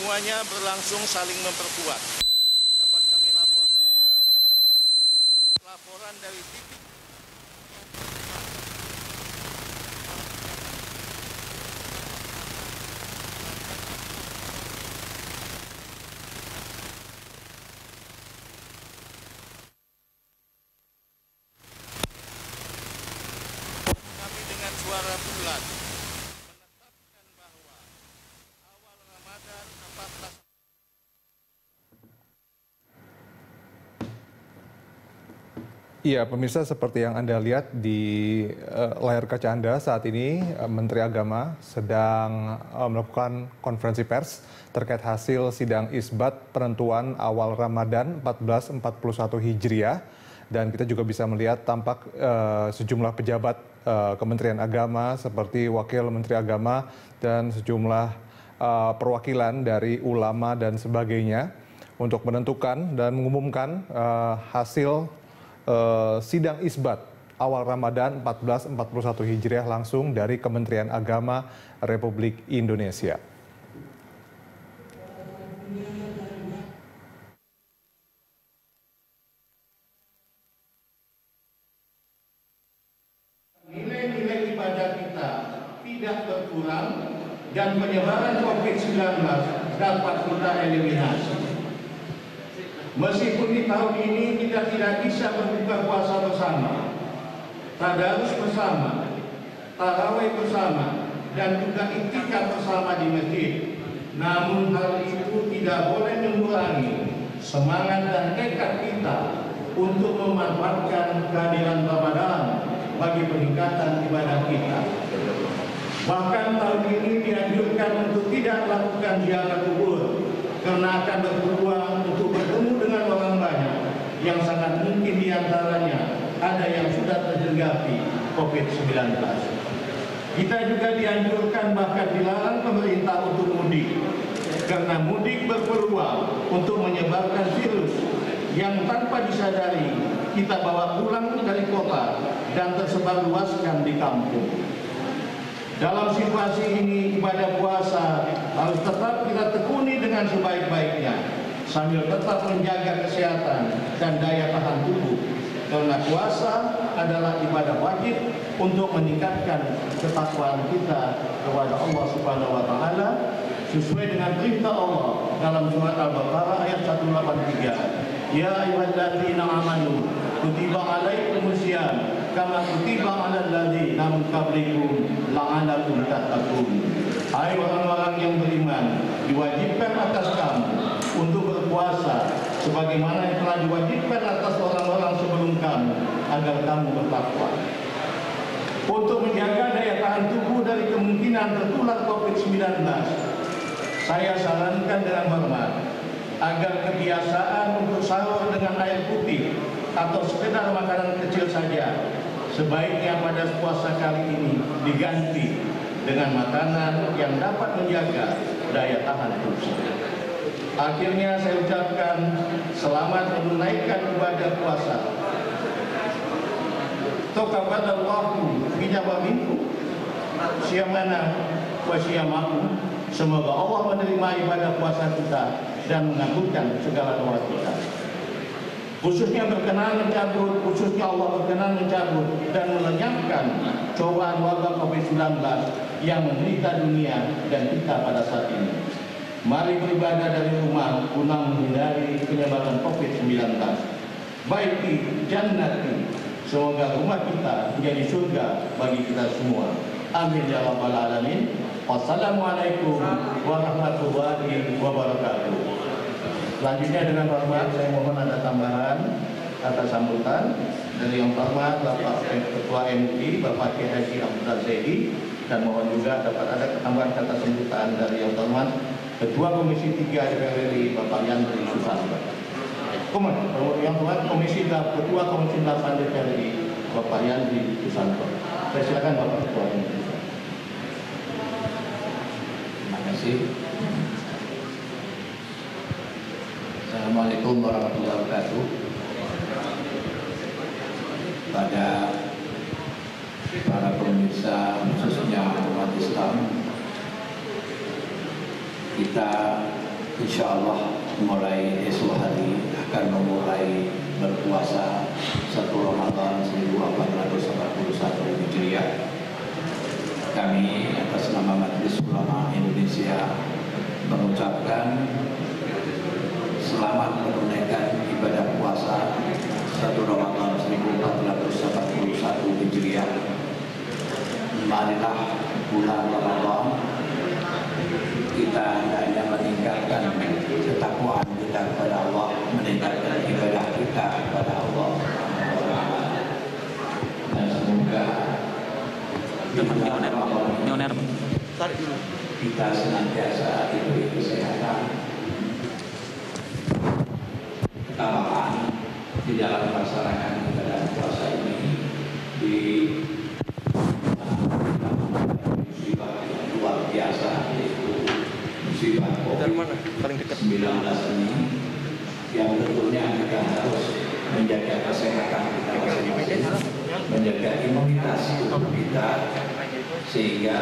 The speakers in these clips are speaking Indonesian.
semuanya berlangsung saling memperkuat. Dapat kami laporkan bahwa menurut laporan dari titik kami dengan suara bulat menetapkan bahwa awal Ramadan 14 Iya, pemirsa seperti yang Anda lihat di eh, layar kaca Anda saat ini eh, Menteri Agama sedang eh, melakukan konferensi pers terkait hasil sidang isbat penentuan awal Ramadan 1441 Hijriah. Dan kita juga bisa melihat tampak eh, sejumlah pejabat eh, Kementerian Agama seperti Wakil Menteri Agama dan sejumlah eh, perwakilan dari ulama dan sebagainya untuk menentukan dan mengumumkan eh, hasil eh, sidang isbat awal Ramadan 1441 Hijriah langsung dari Kementerian Agama Republik Indonesia. nilai-nilai ibadah kita tidak berkurang dan penyebaran COVID-19 dapat kita eliminasi. Meskipun di tahun ini kita tidak bisa berbuka puasa bersama, tadarus bersama, tarawih bersama, dan juga itikaf bersama di masjid. Namun hal itu tidak boleh mengurangi semangat dan tekad kita untuk memanfaatkan kehadiran Ramadan bagi peningkatan ibadah kita. Bahkan tahun ini dianjurkan untuk tidak melakukan ziarah kubur karena akan berpeluang untuk bertemu dengan orang banyak yang sangat mungkin di antaranya ada yang sudah terjenggapi COVID-19. Kita juga dianjurkan bahkan dilarang pemerintah untuk mudik karena mudik berpeluang untuk menyebarkan virus yang tanpa disadari kita bawa pulang dari kota dan tersebar luaskan di kampung. Dalam situasi ini ibadah puasa harus tetap kita tekuni dengan sebaik-baiknya sambil tetap menjaga kesehatan dan daya tahan tubuh. Karena puasa adalah ibadah wajib untuk meningkatkan ketakwaan kita kepada Allah Subhanahu wa taala sesuai dengan perintah Allah dalam surat Al-Baqarah ayat 183 Ya ayyuhalladzina amanu kutiba alaikumus syiyam kama kutiba alal ladzina min qablikum la'anakum tattaqun. Hai orang-orang yang beriman diwajibkan atas kamu berpuasa sebagaimana yang telah diwajibkan atas orang-orang sebelum kamu agar kamu bertakwa untuk menjaga daya tahan tubuh dari kemungkinan tertular COVID-19 saya sarankan dengan hormat agar kebiasaan untuk sahur dengan air putih atau sekedar makanan kecil saja sebaiknya pada puasa kali ini diganti dengan makanan yang dapat menjaga daya tahan tubuh. Akhirnya saya ucapkan selamat menunaikan ibadah puasa. Taqabbalallahu minna. Siyamana wa siyamakum. Semoga Allah menerima ibadah puasa kita dan mengabulkan segala doa kita. Khususnya berkenan mencabut, khususnya Allah berkenan mencabut dan melenyapkan cobaan wabah COVID-19 yang menderita dunia dan kita pada saat ini. Mari beribadah dari rumah guna menghindari penyebaran COVID-19. Baiki jannati, semoga rumah kita menjadi surga bagi kita semua. Amin ya rabbal alamin. Wassalamualaikum warahmatullahi wabarakatuh. Selanjutnya dengan hormat saya mohon ada tambahan kata sambutan dari yang terhormat Bapak Ketua MUI Bapak Kiai Haji Abdul Zaidi dan mohon juga dapat ada tambahan kata sambutan dari yang terhormat Ketua Komisi 3 DPR RI Bapak Yandri Susanto. Kemudian yang terhormat Komisi Ketua Komisi 8 DPR RI Bapak Yandri Susanto. Saya silakan Bapak Ketua MUI. Terima kasih. Assalamualaikum warahmatullahi wabarakatuh. Pada para pemirsa khususnya umat Islam, kita insya Allah mulai esok hari akan memulai berpuasa satu Ramadan 1441 Hijriah. Kami atas nama Majelis Ulama Indonesia mengucapkan selamat menunaikan ibadah puasa satu Ramadan 1441 Hijriah. Marilah bulan Ramadan kita meningkatkan ketakwaan kita kepada Allah, meningkatkan ibadah kita kepada Allah. Dan semoga ini kita senantiasa diberi kesehatan, ketabahan di dalam melaksanakan ibadah puasa ini di musibah yang luar biasa yaitu musibah COVID-19 ini yang tentunya kita harus menjaga kesehatan kita masing-masing, menjaga imunitas tubuh kita sehingga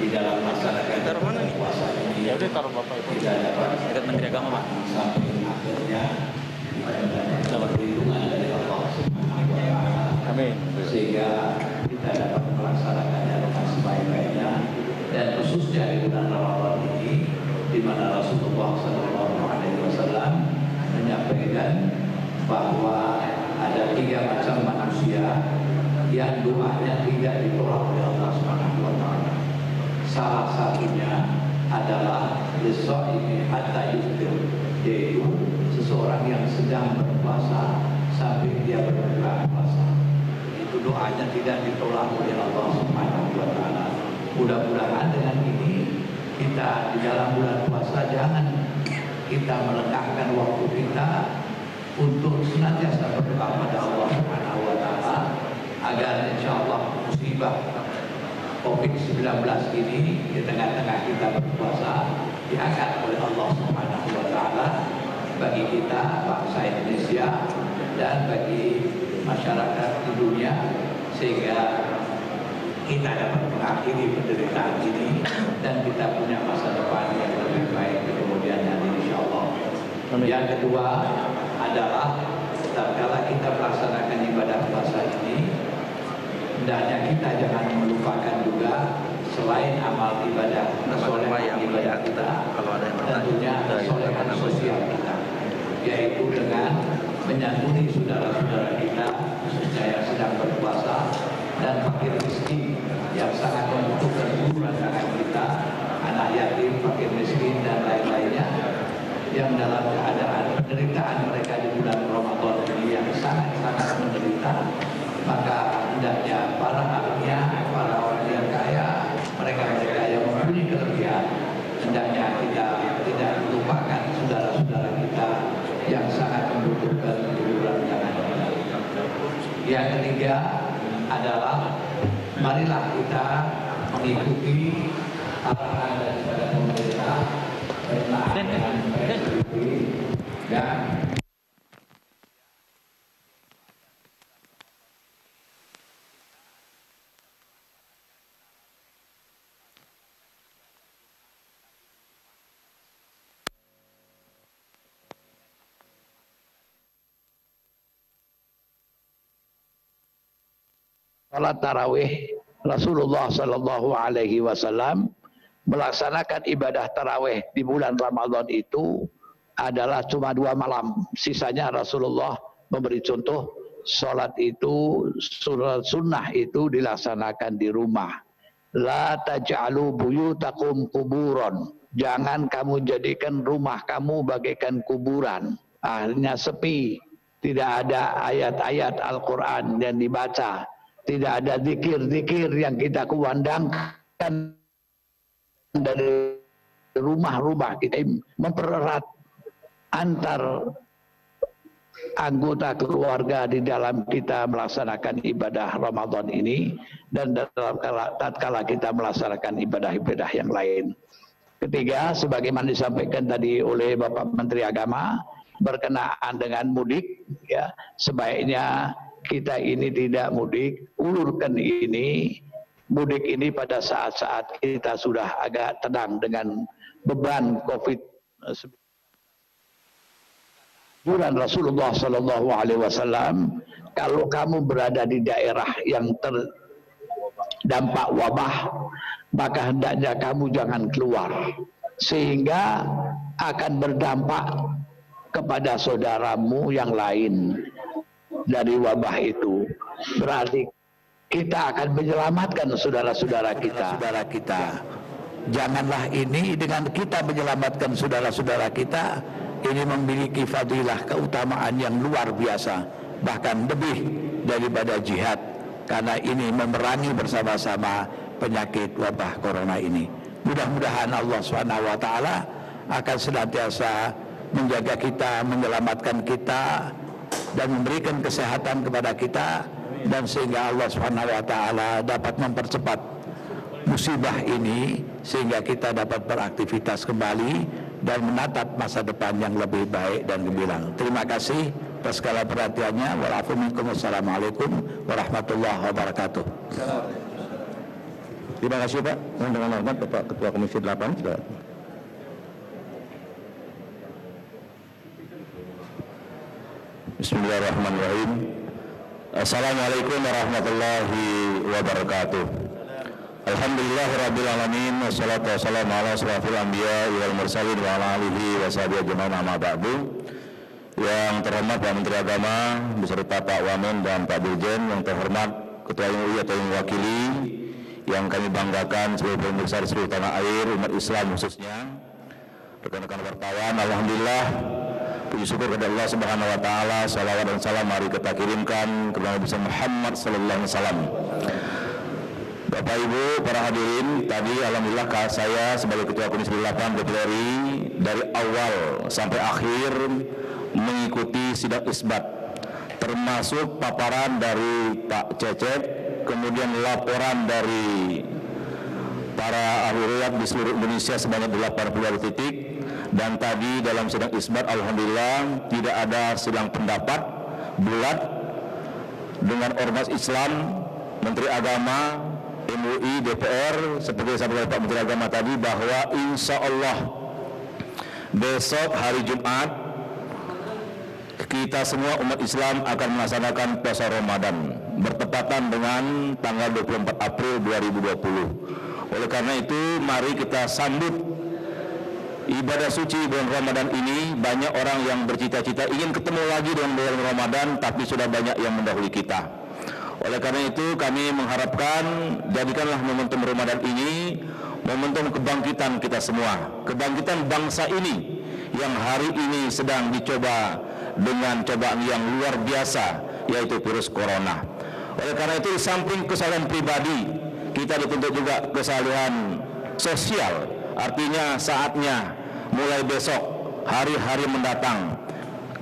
di dalam ibadah puasa ini tidak dapat dekat Menteri Agama Pak. sampai akhirnya kita perlindungan dari Allah Subhanahu wa taala. Amin. Sehingga kita dapat melaksanakannya dengan sebaik-baiknya dan khususnya di bulan Ramadan di mana Rasulullah Shallallahu Alaihi Wasallam menyampaikan bahwa ada tiga macam manusia yang doanya tidak ditolak oleh Allah Subhanahu Wa Taala. Salah satunya adalah ini hatta yuftir yaitu seseorang yang sedang berpuasa sampai dia berbuka puasa itu doanya tidak ditolak oleh Allah Subhanahu wa taala. Mudah-mudahan dengan ini kita di dalam bulan puasa jangan kita melengahkan waktu kita untuk senantiasa berdoa pada Allah Subhanahu wa taala agar insya Allah musibah COVID-19 ini di tengah-tengah kita berpuasa diangkat oleh Allah Subhanahu wa taala bagi kita bangsa Indonesia dan bagi masyarakat di dunia sehingga kita dapat mengakhiri penderitaan ini dan kita punya masa depan yang lebih baik di kemudian hari insya Allah. Yang kedua adalah tatkala kita melaksanakan ibadah puasa ini hendaknya kita jangan melupakan juga selain amal ibadah kesolehan ibadah kita tentunya kesolehan sosial kita yaitu dengan menyantuni saudara-saudara kita yang sedang berpuasa dan fakir miskin yang sangat membutuhkan uluran tangan kita anak yatim, fakir miskin dan lain-lainnya yang dalam keadaan penderitaan mereka di bulan Ramadan ini yang sangat-sangat menderita maka hendaknya para ahlinya, para orang yang kaya, mereka-mereka yang mempunyai kelebihan hendaknya kita tidak melupakan saudara-saudara kita yang sangat membutuhkan uluran tangan kita. Yang ketiga adalah marilah kita mengikuti arahan daripada pemerintah bertahan dengan PSBB dan Salat tarawih Rasulullah Sallallahu Alaihi Wasallam melaksanakan ibadah tarawih di bulan Ramadan itu adalah cuma dua malam. Sisanya Rasulullah memberi contoh salat itu surat sunnah itu dilaksanakan di rumah. La taj'alu buyutakum kuburon. Jangan kamu jadikan rumah kamu bagaikan kuburan. Akhirnya sepi. Tidak ada ayat-ayat Al-Quran yang dibaca tidak ada zikir-zikir yang kita kumandangkan dari rumah-rumah kita mempererat antar anggota keluarga di dalam kita melaksanakan ibadah Ramadan ini dan dalam tatkala kita melaksanakan ibadah-ibadah yang lain. Ketiga, sebagaimana disampaikan tadi oleh Bapak Menteri Agama berkenaan dengan mudik, ya sebaiknya kita ini tidak mudik, ulurkan ini, mudik ini pada saat-saat kita sudah agak tenang dengan beban COVID Bulan Rasulullah Sallallahu Alaihi Wasallam, kalau kamu berada di daerah yang terdampak wabah, maka hendaknya kamu jangan keluar, sehingga akan berdampak kepada saudaramu yang lain dari wabah itu. Berarti kita akan menyelamatkan saudara-saudara kita. Saudara kita. Janganlah ini dengan kita menyelamatkan saudara-saudara kita, ini memiliki fadilah keutamaan yang luar biasa bahkan lebih daripada jihad karena ini memerangi bersama-sama penyakit wabah corona ini mudah-mudahan Allah SWT akan senantiasa menjaga kita menyelamatkan kita dan memberikan kesehatan kepada kita dan sehingga Allah SWT dapat mempercepat musibah ini sehingga kita dapat beraktivitas kembali dan menatap masa depan yang lebih baik dan gemilang. Terima kasih atas segala perhatiannya. Wassalamualaikum warahmatullahi wabarakatuh. Terima kasih Pak. Dengan hormat Bapak Ketua Komisi 8. Sudah. Bismillahirrahmanirrahim. Assalamualaikum warahmatullahi wabarakatuh. Alhamdulillah Rabbil Alamin Wassalatu wassalamu ala asrafil anbiya wal mursalin wa ala alihi wa sahbihi ajma'in amma ba'du Yang terhormat Pak Menteri Agama beserta Pak Wamen dan Pak Dirjen Yang terhormat Ketua MUI atau yang mewakili Yang kami banggakan seluruh pemirsa di seluruh tanah air umat Islam khususnya Rekan-rekan wartawan Alhamdulillah Puji syukur kepada Allah Subhanahu wa taala. Salawat dan salam mari kita kirimkan kepada Nabi Muhammad sallallahu alaihi wasallam. Bapak Ibu, para hadirin, tadi Alhamdulillah saya sebagai Ketua Komisi 8 DPR dari awal sampai akhir mengikuti sidang isbat termasuk paparan dari Pak Cecep, kemudian laporan dari para ahli riwayat di seluruh Indonesia sebanyak 82 titik dan tadi dalam sidang isbat Alhamdulillah tidak ada sidang pendapat bulat dengan ormas Islam, Menteri Agama, MUI, DPR, seperti yang Pak Menteri Agama tadi bahwa insya Allah besok hari Jumat kita semua umat Islam akan melaksanakan puasa Ramadan bertepatan dengan tanggal 24 April 2020. Oleh karena itu mari kita sambut ibadah suci bulan Ramadan ini banyak orang yang bercita-cita ingin ketemu lagi dengan bulan Ramadan tapi sudah banyak yang mendahului kita. Oleh karena itu kami mengharapkan jadikanlah momentum Ramadan ini momentum kebangkitan kita semua, kebangkitan bangsa ini yang hari ini sedang dicoba dengan cobaan yang luar biasa yaitu virus corona. Oleh karena itu di samping kesalahan pribadi, kita dituntut juga kesalahan sosial. Artinya saatnya mulai besok hari-hari mendatang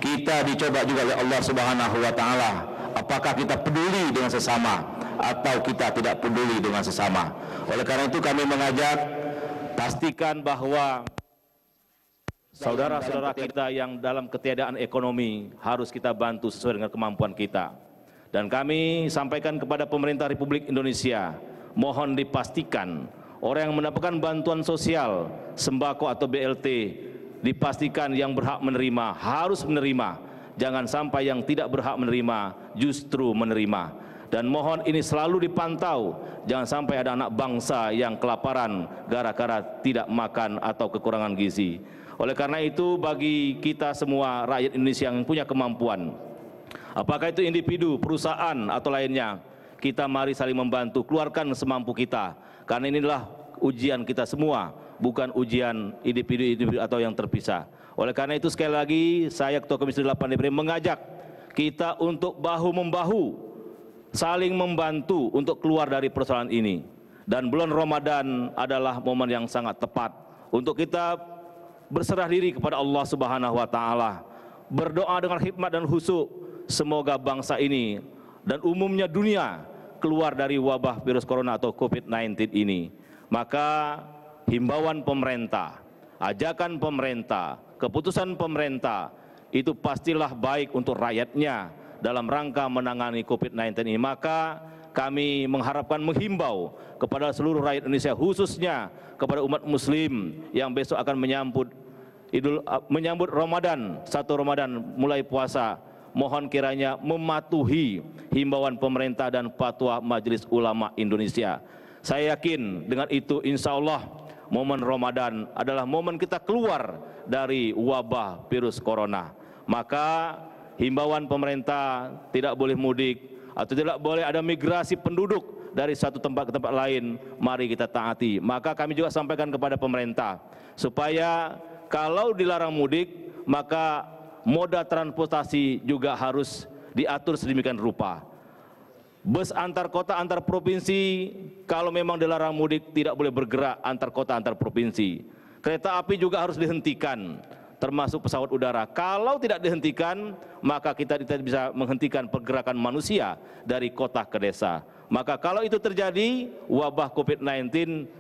kita dicoba juga oleh Allah Subhanahu wa taala apakah kita peduli dengan sesama atau kita tidak peduli dengan sesama. Oleh karena itu kami mengajak pastikan bahwa saudara-saudara kita yang dalam ketiadaan ekonomi harus kita bantu sesuai dengan kemampuan kita. Dan kami sampaikan kepada pemerintah Republik Indonesia, mohon dipastikan orang yang mendapatkan bantuan sosial, sembako atau BLT, dipastikan yang berhak menerima harus menerima. Jangan sampai yang tidak berhak menerima justru menerima. Dan mohon ini selalu dipantau. Jangan sampai ada anak bangsa yang kelaparan gara-gara tidak makan atau kekurangan gizi. Oleh karena itu bagi kita semua rakyat Indonesia yang punya kemampuan apakah itu individu, perusahaan atau lainnya kita mari saling membantu. Keluarkan semampu kita karena inilah ujian kita semua bukan ujian individu-individu atau yang terpisah oleh karena itu sekali lagi saya Ketua Komisi 8 DPR mengajak kita untuk bahu-membahu saling membantu untuk keluar dari persoalan ini. Dan bulan Ramadan adalah momen yang sangat tepat untuk kita berserah diri kepada Allah Subhanahu wa taala. Berdoa dengan hikmat dan khusyuk semoga bangsa ini dan umumnya dunia keluar dari wabah virus corona atau COVID-19 ini. Maka himbauan pemerintah, ajakan pemerintah keputusan pemerintah itu pastilah baik untuk rakyatnya dalam rangka menangani COVID-19 ini. Maka kami mengharapkan menghimbau kepada seluruh rakyat Indonesia khususnya kepada umat muslim yang besok akan menyambut Idul menyambut Ramadan, satu Ramadan mulai puasa. Mohon kiranya mematuhi himbauan pemerintah dan fatwa Majelis Ulama Indonesia. Saya yakin dengan itu insya Allah momen Ramadan adalah momen kita keluar dari wabah virus corona. Maka himbauan pemerintah tidak boleh mudik atau tidak boleh ada migrasi penduduk dari satu tempat ke tempat lain, mari kita taati. Maka kami juga sampaikan kepada pemerintah supaya kalau dilarang mudik, maka moda transportasi juga harus diatur sedemikian rupa. Bus antar kota, antar provinsi, kalau memang dilarang mudik tidak boleh bergerak antar kota, antar provinsi. Kereta api juga harus dihentikan, termasuk pesawat udara. Kalau tidak dihentikan, maka kita tidak bisa menghentikan pergerakan manusia dari kota ke desa. Maka kalau itu terjadi, wabah COVID-19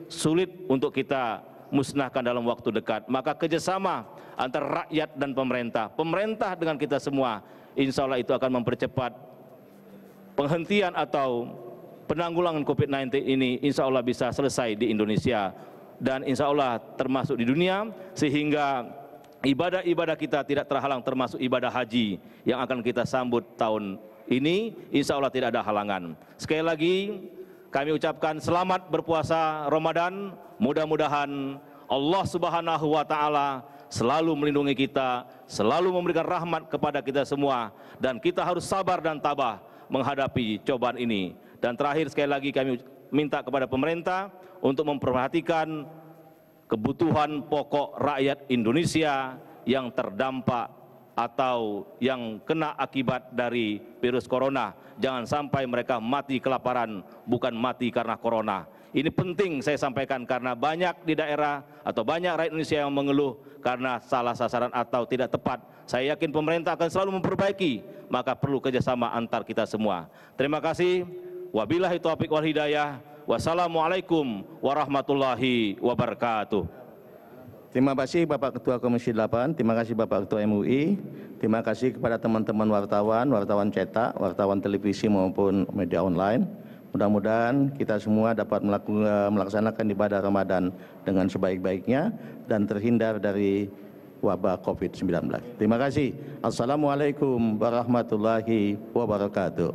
sulit untuk kita musnahkan dalam waktu dekat. Maka kerjasama antara rakyat dan pemerintah, pemerintah dengan kita semua, insya Allah itu akan mempercepat penghentian atau penanggulangan COVID-19 ini insya Allah bisa selesai di Indonesia dan insya Allah termasuk di dunia sehingga ibadah-ibadah kita tidak terhalang termasuk ibadah haji yang akan kita sambut tahun ini insya Allah tidak ada halangan. Sekali lagi kami ucapkan selamat berpuasa Ramadan. Mudah-mudahan Allah Subhanahu wa taala selalu melindungi kita, selalu memberikan rahmat kepada kita semua dan kita harus sabar dan tabah menghadapi cobaan ini. Dan terakhir sekali lagi kami minta kepada pemerintah untuk memperhatikan kebutuhan pokok rakyat Indonesia yang terdampak atau yang kena akibat dari virus corona. Jangan sampai mereka mati kelaparan, bukan mati karena corona. Ini penting saya sampaikan karena banyak di daerah atau banyak rakyat Indonesia yang mengeluh karena salah sasaran atau tidak tepat. Saya yakin pemerintah akan selalu memperbaiki, maka perlu kerjasama antar kita semua. Terima kasih. Wabillahi taufiq wal hidayah. Wassalamualaikum warahmatullahi wabarakatuh. Terima kasih Bapak Ketua Komisi 8, terima kasih Bapak Ketua MUI, terima kasih kepada teman-teman wartawan, wartawan cetak, wartawan televisi maupun media online. Mudah-mudahan kita semua dapat melaksanakan ibadah Ramadan dengan sebaik-baiknya dan terhindar dari wabah COVID-19. Terima kasih. Assalamualaikum warahmatullahi wabarakatuh.